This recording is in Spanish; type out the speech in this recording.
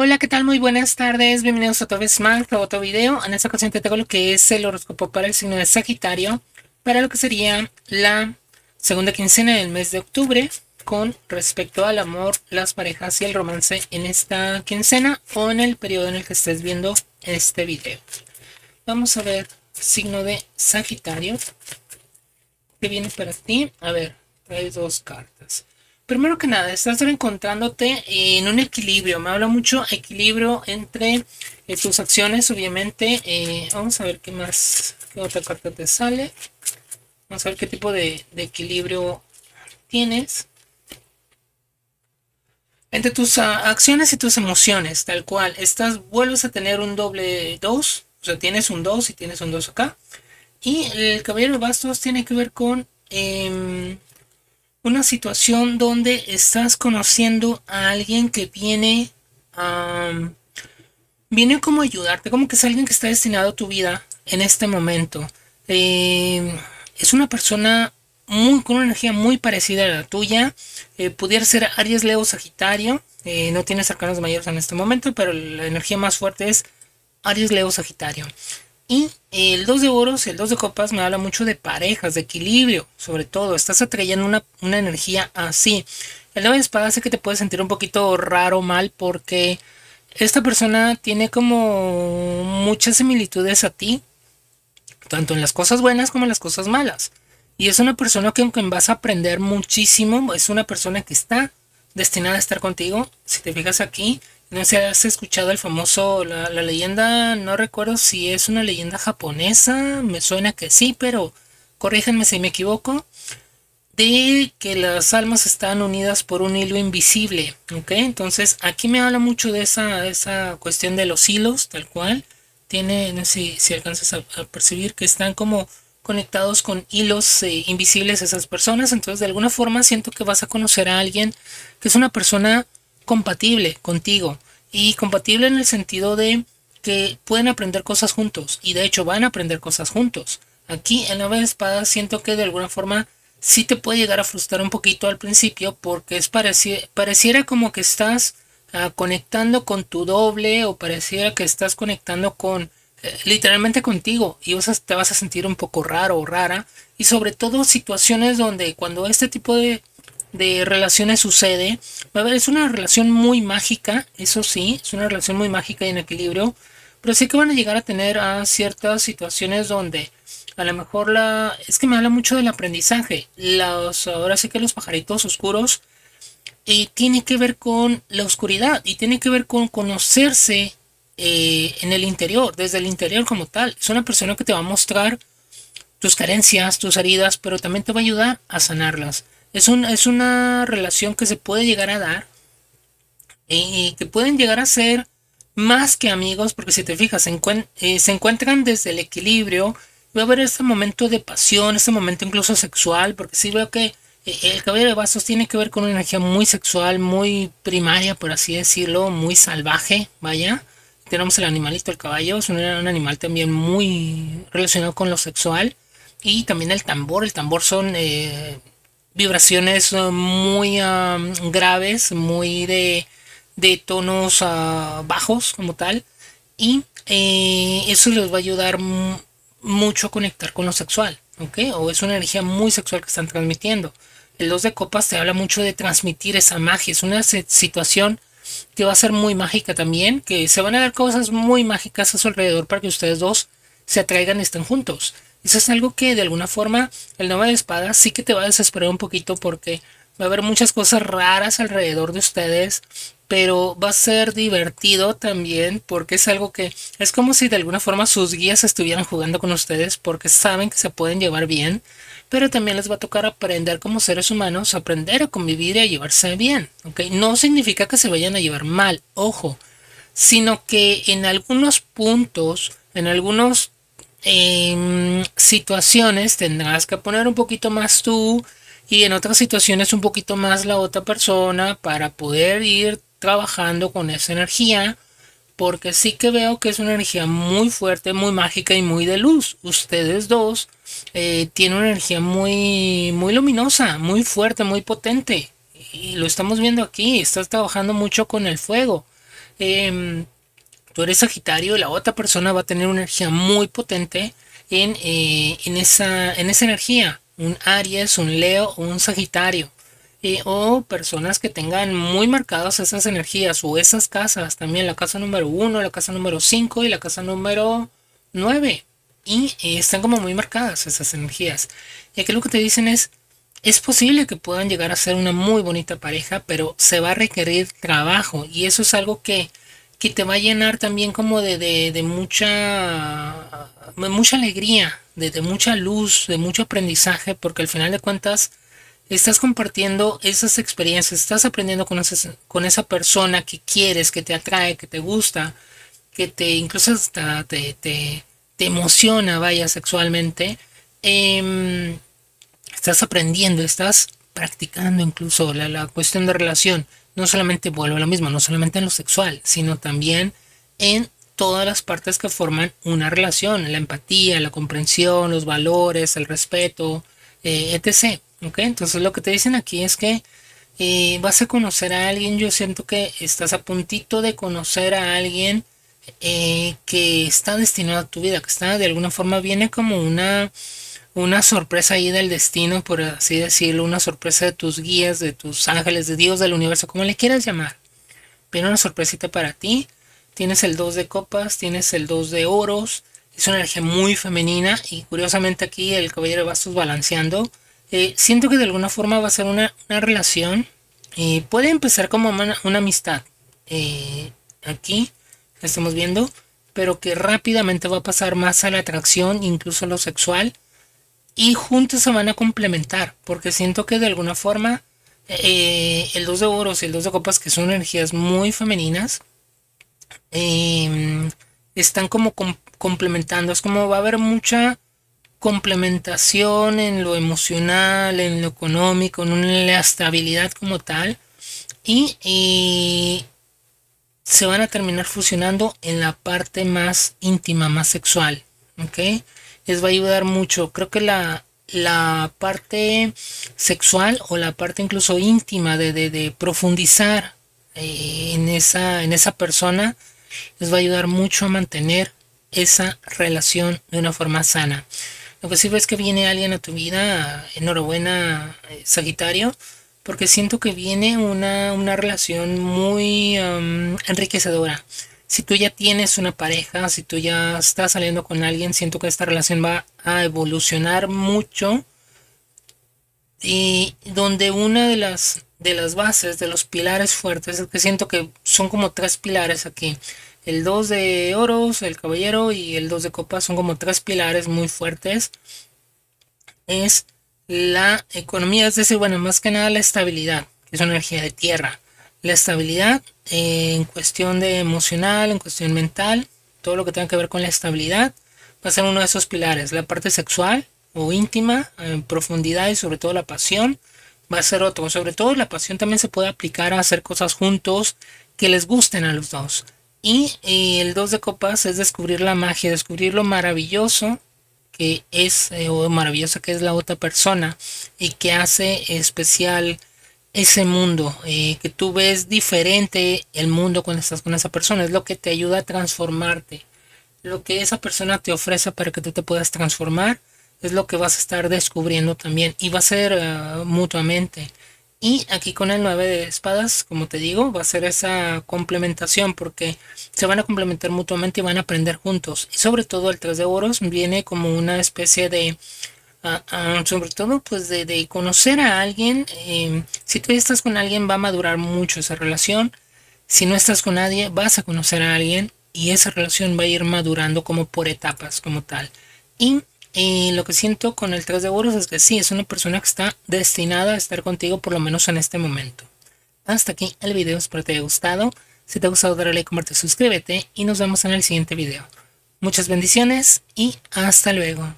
Hola, ¿qué tal? Muy buenas tardes, bienvenidos otra vez más a otro video. En esta ocasión te tengo lo que es el horóscopo para el signo de Sagitario, para lo que sería la segunda quincena del mes de octubre, con respecto al amor, las parejas y el romance en esta quincena o en el periodo en el que estés viendo este video. Vamos a ver signo de Sagitario. ¿Qué viene para ti? A ver, hay dos cartas primero que nada, estás encontrándote en un equilibrio. Me habla mucho equilibrio entre eh, tus acciones, obviamente. Eh, vamos a ver qué más, qué otra carta te sale. Vamos a ver qué tipo de, equilibrio tienes. Entre tus ah, acciones y tus emociones, tal cual. Estás, vuelves a tener un doble 2. O sea, tienes un 2 y tienes un 2 acá. Y el caballero de bastos tiene que ver con... Em, una situación donde estás conociendo a alguien que viene viene como ayudarte, como que es alguien que está destinado a tu vida en este momento. Eh, es una persona muy, con una energía muy parecida a la tuya. Eh, pudiera ser Aries, Leo, Sagitario. Eh, no tienes arcanos mayores en este momento, pero la energía más fuerte es Aries, Leo, Sagitario. Y el 2 de oros el 2 de copas me habla mucho de parejas, de equilibrio, sobre todo. Estás atrayendo una, energía así. El 9 de espadas hace que te puedes sentir un poquito raro, mal, porque esta persona tiene como muchas similitudes a ti, tanto en las cosas buenas como en las cosas malas. Y es una persona que aunque vas a aprender muchísimo, es una persona que está destinada a estar contigo. Si te fijas aquí, no sé, ¿has escuchado el famoso, la, leyenda, no recuerdo si es una leyenda japonesa, me suena que sí, pero corríjanme si me equivoco, de que las almas están unidas por un hilo invisible, ¿ok? Entonces aquí me habla mucho de esa, esa cuestión de los hilos, tal cual, tiene, no sé si, alcanzas a, percibir que están como conectados con hilos eh, invisibles esas personas, entonces de alguna forma siento que vas a conocer a alguien que es una persona compatible contigo y compatible en el sentido de que pueden aprender cosas juntos y de hecho van a aprender cosas juntos. Aquí en la de espadas siento que de alguna forma sí te puede llegar a frustrar un poquito al principio porque es pareciera como que estás ah, conectando con tu doble o pareciera que estás conectando con eh, literalmente contigo y te vas a sentir un poco raro o rara y sobre todo situaciones donde cuando este tipo de de relaciones sucede. A ver, es una relación muy mágica, eso sí, es una relación muy mágica y en equilibrio, pero sí que van a llegar a tener a ciertas situaciones donde a lo mejor la... Es que me habla mucho del aprendizaje. Los, ahora sí que los pajaritos oscuros eh, tiene que ver con la oscuridad y tiene que ver con conocerse eh, en el interior, desde el interior como tal. Es una persona que te va a mostrar tus carencias, tus heridas, pero también te va a ayudar a sanarlas. Es, es una relación que se puede llegar a dar y que pueden llegar a ser más que amigos, porque si te fijas, se, eh, se encuentran desde el equilibrio. Va a haber este momento de pasión, este momento incluso sexual, porque sí veo que eh, el caballero de vasos tiene que ver con una energía muy sexual, muy primaria, por así decirlo, muy salvaje, vaya. Tenemos el animalito, el caballo, es un, animal también muy relacionado con lo sexual. Y también el tambor, el tambor son eh, vibraciones eh, muy graves, muy de, tonos ah, bajos como tal. Y eh, eso les va a ayudar mucho a conectar con lo sexual, ¿ok? O es una energía muy sexual que están transmitiendo. El 2 de copas te habla mucho de transmitir esa magia. Es una situación que va a ser muy mágica también, que se van a dar cosas muy mágicas a su alrededor para que ustedes dos se atraigan y estén juntos. Eso es algo que de alguna forma el nuevo de espada sí que te va a desesperar un poquito porque va a haber muchas cosas raras alrededor de ustedes, pero va a ser divertido también porque es algo que es como si de alguna forma sus guías estuvieran jugando con ustedes porque saben que se pueden llevar bien, pero también les va a tocar aprender como seres humanos, aprender a convivir y a llevarse bien, ¿ok? No significa que se vayan a llevar mal, ojo, sino que en algunos puntos, en algunos en situaciones tendrás que poner un poquito más tú y en otras situaciones un poquito más la otra persona para poder ir trabajando con esa energía porque sí que veo que es una energía muy fuerte, muy mágica y muy de luz. Ustedes dos eh, tienen una energía muy, muy luminosa, muy fuerte, muy potente. Y lo estamos viendo aquí, estás trabajando mucho con el fuego. em, tú eres Sagitario la otra persona va a tener una energía muy potente en, eh, esa, en esa energía. Un Aries, un Leo o un Sagitario. Eh, o personas que tengan muy marcadas esas energías o esas casas, también la casa número 1, la casa número 5 y la casa número 9. Y eh, están como muy marcadas esas energías. Y aquí lo que te dicen es, es posible que puedan llegar a ser una muy bonita pareja, pero se va a requerir trabajo. Y eso es algo que, que te va a llenar también como de, de, mucha, mucha alegría, de, de mucha luz, de mucho aprendizaje, porque al final de cuentas estás compartiendo esas experiencias, estás aprendiendo con, con esa persona que quieres, que te atrae, que te gusta, que te incluso hasta te, te, emociona, vaya, sexualmente. Em, estás aprendiendo, estás practicando incluso la, la, cuestión de relación. No solamente vuelvo a lo mismo, no solamente en lo sexual, sino también en todas las partes que forman una relación, la empatía, la comprensión, los valores, el respeto, eh, etc. Entonces lo que te dicen aquí es que eh, vas a conocer a alguien, yo siento que estás a puntito de conocer a alguien eh, que está destinado a tu vida, que está de alguna forma viene como una, una sorpresa ahí del destino, por así decirlo, una sorpresa de tus guías, de tus ángeles, de Dios, del universo, como le quieras llamar. Viene una sorpresita para ti. Tienes el 2 de copas, tienes el 2 de oros. Es una energía muy femenina y curiosamente aquí el caballero de bastos balanceando eh, siento que de alguna forma va a ser una, relación. Eh, puede empezar como una, amistad. Eh, aquí la estamos viendo. Pero que rápidamente va a pasar más a la atracción, incluso a lo sexual. Y juntos se van a complementar. Porque siento que de alguna forma el 2 de oros y el 2 de copas, que son energías muy femeninas, están como complementando. Es como va a haber mucha complementación en lo emocional, en lo económico, en la estabilidad como tal. Y, se van a terminar fusionando en la parte más íntima, más sexual. ¿Ok? Les va a ayudar mucho. Creo que la, la parte sexual o la parte incluso íntima de, de, profundizar eh, en, esa, en esa persona les va a ayudar mucho a mantener esa relación de una forma sana. Lo que sí ves que viene alguien a tu vida, enhorabuena eh, Sagitario, porque siento que viene una, relación muy enriquecedora. Si tú ya tienes una pareja, si tú ya estás saliendo con alguien, siento que esta relación va a evolucionar mucho. Y donde una de las, de las bases, de los pilares fuertes, es que siento que son como tres pilares aquí el 2 de oros, el caballero y el 2 de copas son como tres pilares muy fuertes. Es la economía, es decir, bueno, más que nada la estabilidad, que es una energía de tierra. La estabilidad eh, en cuestión de emocional, en cuestión mental, todo lo que tenga que ver con la estabilidad, va a ser uno de esos pilares. La parte sexual o íntima, en profundidad y sobre todo la pasión, va a ser otro. Sobre todo la pasión también se puede aplicar a hacer cosas juntos que les gusten a los dos. Y el 2 de copas es descubrir la magia, descubrir lo maravilloso que es, eh, o maravillosa que es la otra persona y que hace especial ese mundo, eh, que tú ves diferente el mundo cuando estás con esa persona, es lo que te ayuda a transformarte. Lo que esa persona te ofrece para que tú te puedas transformar es lo que vas a estar descubriendo también y va a ser eh, mutuamente. Y aquí con el 9 de espadas, como te digo, va a ser esa complementación porque se van a complementar mutuamente y van a aprender juntos. Y sobre todo el 3 de oros viene como una especie de, sobre todo pues de, conocer a alguien. Em, si tú estás con alguien va a madurar mucho esa relación. Si no estás con nadie vas a conocer a alguien y esa relación va a ir madurando como por etapas como tal. Y y lo que siento con el 3 de oros es que sí, es una persona que está destinada a estar contigo por lo menos en este momento. Hasta aquí el video, espero te haya gustado. Si te ha gustado, dale like, comparte, suscríbete y nos vemos en el siguiente video. Muchas bendiciones y hasta luego.